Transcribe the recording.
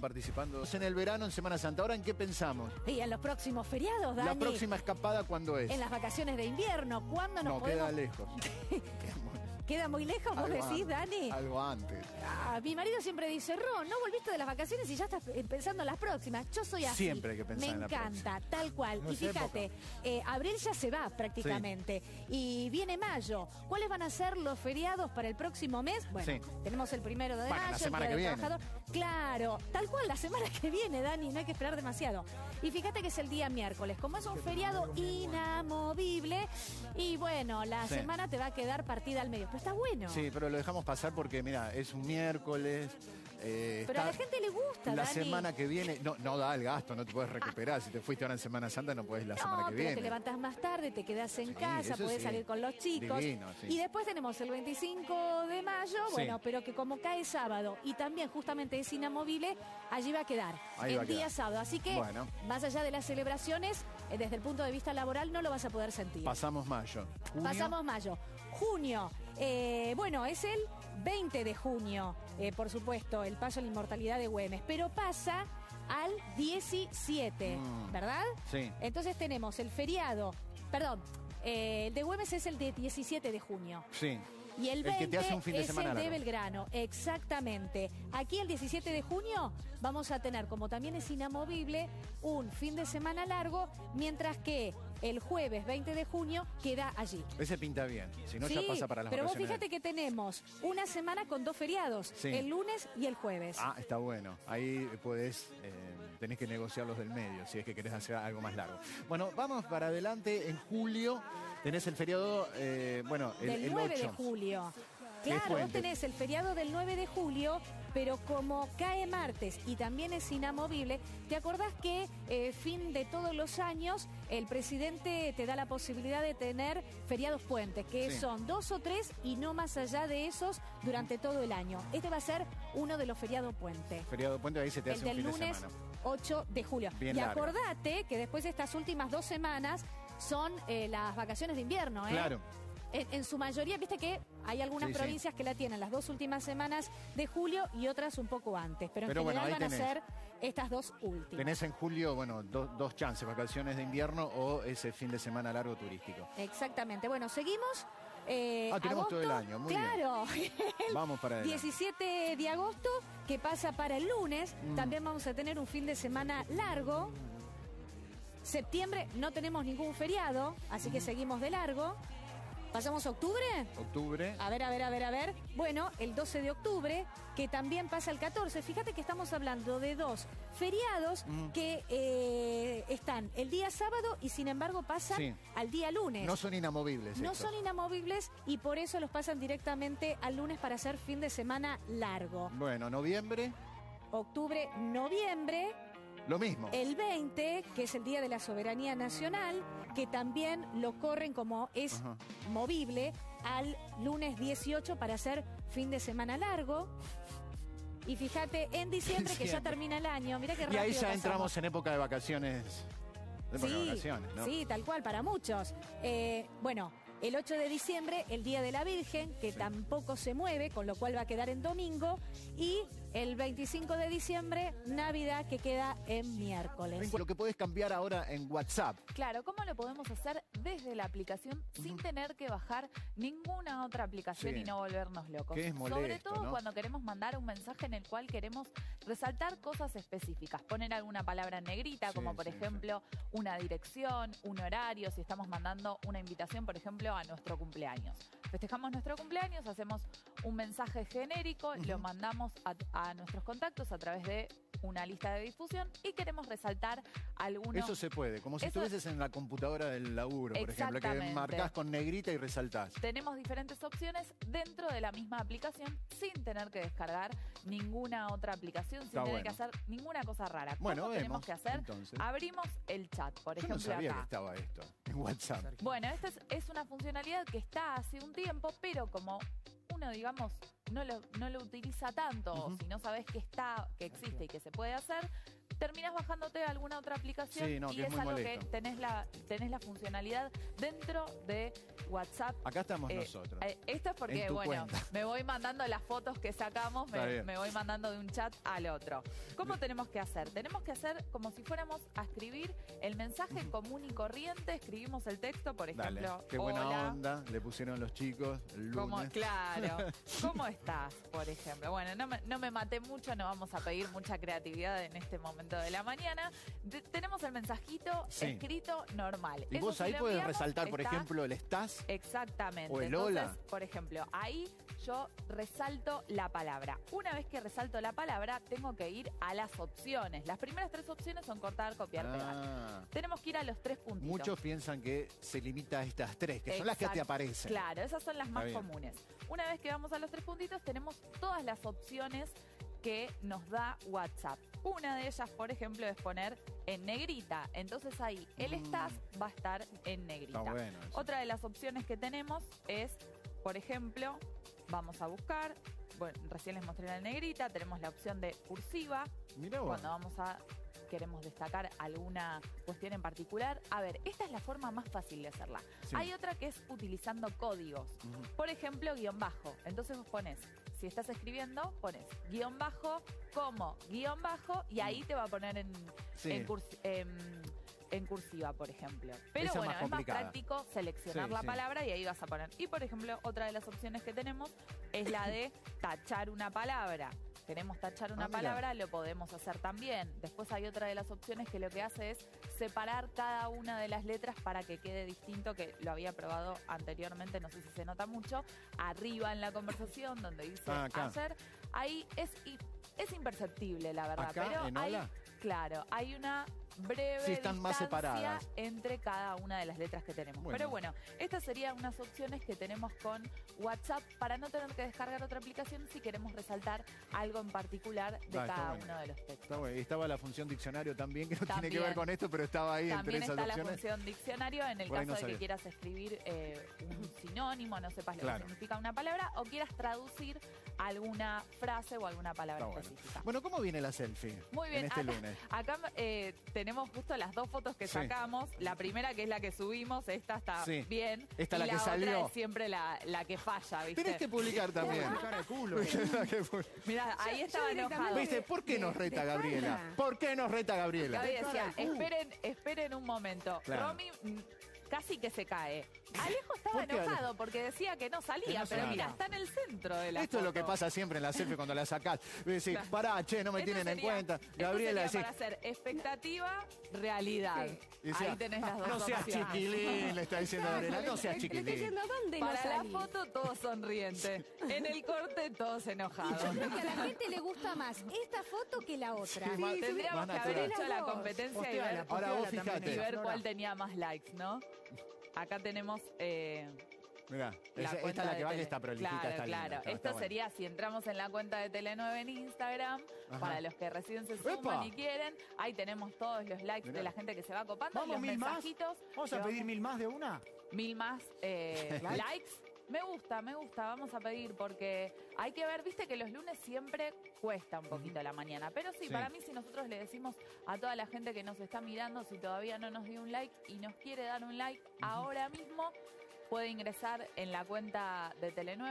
estaban participando en el verano, en Semana Santa. ¿Ahora en qué pensamos? Y en los próximos feriados, Dani. La próxima escapada, ¿cuándo es? En las vacaciones de invierno. ¿Cuándo nos no, podemos... queda lejos. ¿Queda muy lejos, vos Algo decís, antes, Dani? Algo antes. Ah, mi marido siempre dice, Ro, no volviste de las vacaciones y ya estás eh, pensando en las próximas. Yo soy así. Siempre hay que pensar Me en la encanta, tal cual. No y fíjate, eh, abril ya se va prácticamente. Y viene mayo. ¿Cuáles van a ser los feriados para el próximo mes? Bueno, Sí. tenemos el primero de Bueno, la mayo, el Día que del viene. Trabajador. Claro, tal cual, la semana que viene, Dani, no hay que esperar demasiado. Y fíjate que es el día miércoles. Como es un feriado inamovible, y bueno, la Sí. semana te va a quedar partida al medio. Pero está bueno. Sí, pero lo dejamos pasar porque, mira, es un miércoles. Eh, Pero a la gente le gusta, La Dani. semana que viene, no, no da el gasto, no te puedes recuperar. Si te fuiste ahora en Semana Santa, no puedes la semana que pero viene. te levantas más tarde, te quedas en Sí, casa, puedes sí. salir con los chicos. Divino, sí. Y después tenemos el 25 de mayo, bueno, pero que como cae sábado y también justamente es inamovible, allí va a quedar, Ahí el a día quedar. sábado. Así que, Bueno. más allá de las celebraciones, eh, desde el punto de vista laboral no lo vas a poder sentir. Pasamos mayo. Junio, Pasamos mayo. Junio, eh, bueno, es el 20 de junio, eh, por supuesto, el paso a la inmortalidad de Güemes, pero pasa al 17, Mm. ¿verdad? Sí. Entonces tenemos el feriado, perdón, eh, el de Güemes es el de 17 de junio. Sí. Y el El 20 que te hace un fin de es semana el de largo. Belgrano, exactamente. Aquí el 17 de junio vamos a tener, como también es inamovible, un fin de semana largo, mientras que el jueves 20 de junio queda allí. Ese pinta bien. Si no, Sí, ya pasa para las pero vos fíjate que tenemos una semana con dos feriados, Sí. el lunes y el jueves. Ah, está bueno. Ahí podés, eh, tenés que negociar los del medio, si es que querés hacer algo más largo. Bueno, vamos para adelante. En julio tenés el feriado, eh, bueno, el, del el 9 de 8. julio. Claro, vos tenés el feriado del 9 de julio, pero como cae martes y también es inamovible, ¿te acordás que eh, fin de todos los años el presidente te da la posibilidad de tener feriados puentes, que Sí. son dos o tres y no más allá de esos durante todo el año? Este va a ser uno de los feriados puentes. Feriado puente, ahí se te El hace un del de lunes semana. 8 de julio. Bien y acordate que después de estas últimas dos semanas son eh, las vacaciones de invierno, ¿eh? Claro. En, en su mayoría, viste que hay algunas Sí, sí. provincias que la tienen las dos últimas semanas de julio y otras un poco antes, pero en Pero bueno, general ahí van a ser estas dos últimas. Tenés en julio, bueno, do- dos chances, vacaciones de invierno o ese fin de semana largo turístico. Exactamente. Bueno, seguimos. eh, Ah, tenemos todo el agosto. año, muy bien. claro. Vamos para adelante. 17 de agosto, que pasa para el lunes. Mm. También vamos a tener un fin de semana largo. Septiembre no tenemos ningún feriado, así Mm. que seguimos de largo. ¿Pasamos a octubre? Octubre. A ver, a ver, a ver, a ver. Bueno, el 12 de octubre, que también pasa el 14. Fíjate que estamos hablando de dos feriados Mm. que eh, están el día sábado y sin embargo pasan Sí. al día lunes. No son inamovibles. No estos. son inamovibles y por eso los pasan directamente al lunes para hacer fin de semana largo. Bueno, noviembre, Octubre, noviembre, lo mismo. el 20, que es el Día de la Soberanía Nacional, que también lo corren como es Ajá. movible al lunes 18 para hacer fin de semana largo. Y fíjate, en diciembre, que ya termina el año, mira qué y rápido ahí ya entramos en época de vacaciones. De época de Sí, vacaciones, ¿no? sí, tal cual, para muchos. Eh, bueno, el 8 de diciembre, el Día de la Virgen, que tampoco se mueve, con lo cual va a quedar en domingo. Y el 25 de diciembre, Navidad, que queda en miércoles. Lo que podés cambiar ahora en WhatsApp. Claro, ¿cómo lo podemos hacer desde la aplicación sin tener que bajar ninguna otra aplicación Sí. y no volvernos locos? Que es Sobre todo ¿no? cuando queremos mandar un mensaje en el cual queremos resaltar cosas específicas, poner alguna palabra en negrita, Sí, como por sí, ejemplo una dirección, un horario, si estamos mandando una invitación, por ejemplo, a nuestro cumpleaños. Festejamos nuestro cumpleaños, hacemos un mensaje genérico, lo mandamos a, a nuestros contactos a través de una lista de difusión y queremos resaltar algunos Eso se puede, como si Eso- estuvieses en la computadora del laburo, por ejemplo, que marcás con negrita y resaltás. Tenemos diferentes opciones dentro de la misma aplicación sin tener que descargar ninguna otra aplicación, sin Está tener bueno. que hacer ninguna cosa rara. Bueno, ¿Cómo tenemos vemos, que hacer? entonces. Abrimos el chat, por Yo ejemplo, no sabía que estaba esto en WhatsApp. Bueno, esta es, es una funcionalidad que está hace un tiempo, pero como uno, digamos, no lo, no lo utiliza tanto, si no sabes que está, que existe y que se puede hacer, terminás bajándote alguna otra aplicación Sí, no, y que es es, muy algo molesto. que tenés la, tenés la funcionalidad dentro de WhatsApp. Acá estamos Eh, nosotros. eh, esto es porque, bueno, cuenta. me voy mandando las fotos que sacamos, me, voy mandando de un chat al otro. ¿Cómo tenemos que hacer? Tenemos que hacer como si fuéramos a escribir el mensaje común y corriente. Escribimos el texto, por Dale. ejemplo, Qué buena hola. onda le pusieron los chicos el ¿Cómo- lunes. claro. ¿Cómo estás, por ejemplo? Bueno, no me, no me maté mucho, no vamos a pedir mucha creatividad en este momento de la mañana. De- tenemos el mensajito Sí. escrito normal. Y Eso vos ahí puedes enviamos, resaltar, por está ejemplo, el estás. Exactamente. O el Entonces, hola. por ejemplo, ahí yo resalto la palabra. Una vez que resalto la palabra, tengo que ir a las opciones. Las primeras tres opciones son cortar, copiar, pegar. Ah. Tenemos que ir a los tres puntitos. Muchos piensan que se limita a estas tres, que son las que te aparecen. Claro, esas son las más comunes. Una vez que vamos a los tres puntitos, tenemos todas las opciones que nos da WhatsApp. Una de ellas, por ejemplo, es poner en negrita. Entonces ahí el Mm. estás va a estar en negrita. Está bueno. eso. Otra de las opciones que tenemos es, por ejemplo, vamos a buscar, bueno, recién les mostré la negrita, tenemos la opción de cursiva, Mirá cuando vamos a queremos destacar alguna cuestión en particular. A ver, esta es la forma más fácil de hacerla. Sí. Hay otra que es utilizando códigos. Por ejemplo, guion bajo. Entonces vos pones, si estás escribiendo, pones guion bajo, como guion bajo, y ahí te va a poner en, Sí. en, curs- em, en cursiva, por ejemplo. Pero Esa bueno, más es más práctico seleccionar Sí, la sí. palabra y ahí vas a poner. Y por ejemplo, otra de las opciones que tenemos es la de tachar una palabra. Queremos tachar una Ah, palabra, lo podemos hacer también. Después hay otra de las opciones que lo que hace es separar cada una de las letras para que quede distinto, que lo había probado anteriormente, no sé si se nota mucho. Arriba en la conversación, donde dice Ah, hacer, ahí es, es imperceptible, la verdad. Acá, pero en hay, hola. claro, hay una breve Sí, están más separadas. entre cada una de las letras que tenemos. Bueno. Pero bueno, estas serían unas opciones que tenemos con WhatsApp para no tener que descargar otra aplicación si queremos resaltar algo en particular de Ah, cada bueno. uno de los textos. Está bueno. Estaba la función diccionario también, que no tiene que ver con esto, pero estaba ahí También entre esas está la función diccionario en el Por caso no de que quieras escribir eh, un sinónimo, no sepas lo que significa una palabra, o quieras traducir alguna frase o alguna palabra Está específica. Bueno, ¿cómo viene la selfie? Muy bien, En este acá- lunes. Acá eh, tenemos justo las dos fotos que Sí. sacamos. La primera que es la que subimos, esta está Sí. bien. Esta y la que otra salió. es siempre la, la que falla, ¿viste? Tenés que publicar también. Mirá, ahí Yo- estaba yo enojado. ¿Viste? ¿Por qué nos reta Gabriela? ¿Por qué nos reta Gabriela? Gaby decía, de culo. esperen, esperen un momento. Claro. Romy casi que se cae. Alejo estaba ¿Por qué, Alejo? enojado porque decía que no salía, Que no pero salía. mira, está en el centro de la Esto es lo que pasa siempre en la selfie cuando la sacás. Decís, Claro. pará, che, no me Esto tienen en cuenta. Gabriela, decís, para hacer expectativa, realidad. Sí. Ahí tenés las dos no seas opciones. chiquilín, le está diciendo Gabriela, no seas Le estoy chiquilín. diciendo, ¿dónde no Para la salí? foto todos sonrientes. En el corte todos enojados. Yo creo que a la gente le gusta más esta foto que la otra. Sí, más- Tendríamos que haber hecho la competencia y ver, Ahora vos y cuál tenía más likes, ¿no? Acá tenemos eh, Mirá, la esa- esta es la que va que Tele- está prolijita, Claro, está linda, claro. Esto está sería si entramos en la cuenta de Tele9 en Instagram, Ajá. para los que recién se suman ¡Epa! y quieren. Ahí tenemos todos los likes Mirá. de la gente que se va copando, Vamos, los mil más. mensajitos. Vamos que a pedir mil más de una. mil más eh, ¿Likes? Me gusta, me gusta, vamos a pedir porque hay que ver, viste que los lunes siempre cuesta un poquito la mañana, pero sí, Sí. para mí si nosotros le decimos a toda la gente que nos está mirando, si todavía no nos dio un like y nos quiere dar un like ahora mismo, puede ingresar en la cuenta de Tele9